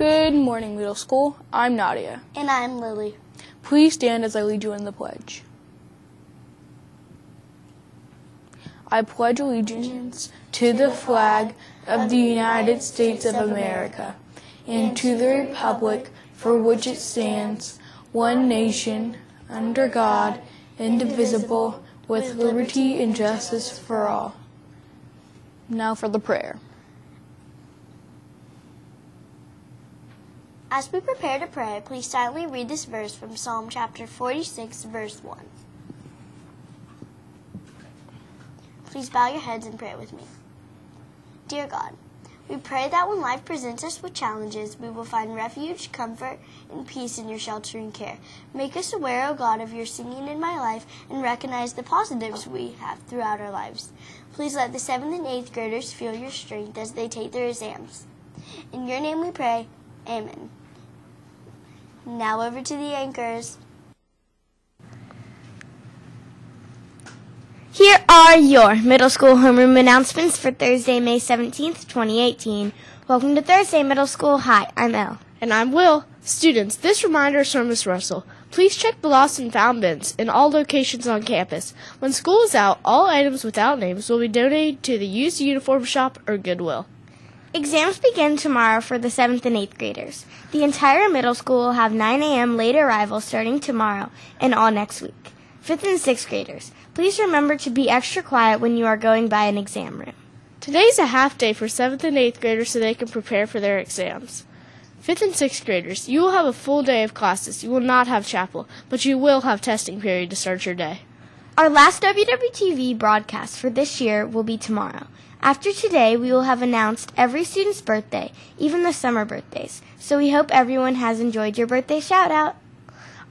Good morning, middle school. I'm Nadia. And I'm Lily. Please stand as I lead you in the pledge. I pledge allegiance to the flag of the United States of America and to the republic for which it stands, one nation, under God, indivisible, with liberty and justice for all. Now for the prayer. As we prepare to pray, please silently read this verse from Psalm chapter 46, verse 1. Please bow your heads and pray with me. Dear God, we pray that when life presents us with challenges, we will find refuge, comfort, and peace in your sheltering care. Make us aware, O God, of your singing in my life and recognize the positives we have throughout our lives. Please let the 7th and 8th graders feel your strength as they take their exams. In your name we pray. Amen. Now over to the anchors. Here are your middle school homeroom announcements for Thursday, May 17th, 2018. Welcome to Thursday Middle School. Hi, I'm Elle. And I'm Will. Students, this reminder is from Ms. Russell. Please check the lost and found bins in all locations on campus. When school is out, all items without names will be donated to the used uniform shop or Goodwill. Exams begin tomorrow for the 7th and 8th graders. The entire middle school will have 9 a.m. late arrivals starting tomorrow and all next week. 5th and 6th graders, please remember to be extra quiet when you are going by an exam room. Today's a half day for 7th and 8th graders so they can prepare for their exams. 5th and 6th graders, you will have a full day of classes. You will not have chapel, but you will have testing period to start your day. Our last WWTV broadcast for this year will be tomorrow. After today, we will have announced every student's birthday, even the summer birthdays. So we hope everyone has enjoyed your birthday shout out.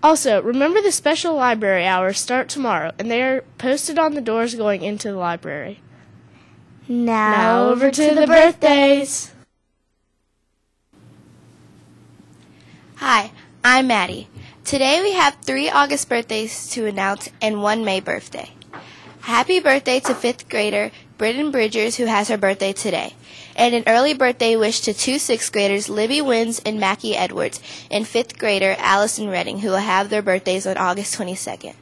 Also, remember the special library hours start tomorrow, and they are posted on the doors going into the library. Now, Now over to the birthdays. Hi, I'm Maddie. Today we have three August birthdays to announce and one May birthday. Happy birthday to fifth grader Britton Bridgers, who has her birthday today. And an early birthday wish to two sixth graders Libby Wins and Mackie Edwards, and fifth grader Allison Redding, who will have their birthdays on August 22nd.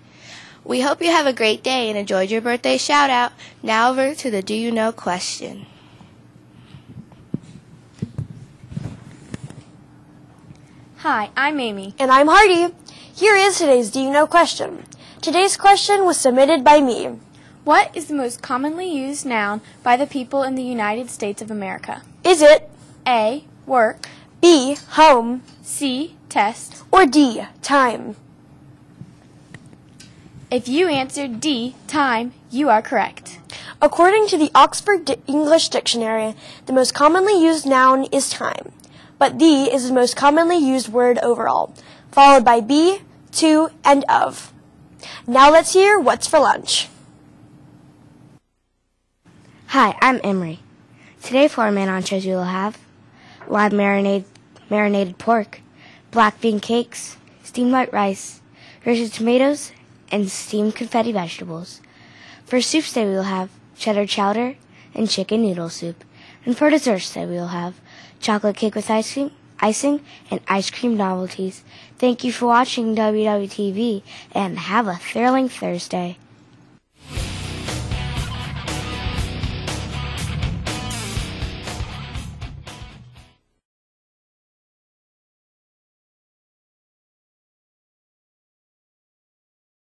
We hope you have a great day and enjoyed your birthday shout out. Now over to the Do You Know question. Hi, I'm Amy. And I'm Hardy. Here is today's Do You Know question. Today's question was submitted by me. What is the most commonly used noun by the people in the United States of America? Is it A. Work. B, home, C. Test. or D, time? If you answered D. Time, you are correct. According to the Oxford English Dictionary, the most commonly used noun is time, but the is the most commonly used word overall, followed by be, to, and of. Now let's hear what's for lunch. Hi, I'm Emery. Today for our man anchos we will have live marinated, marinated pork, black bean cakes, steamed white rice, roasted tomatoes, and steamed confetti vegetables. For soups today we will have cheddar chowder and chicken noodle soup. And for desserts today we will have chocolate cake with ice cream, icing, and ice cream novelties. Thank you for watching WWTV and have a thrilling Thursday.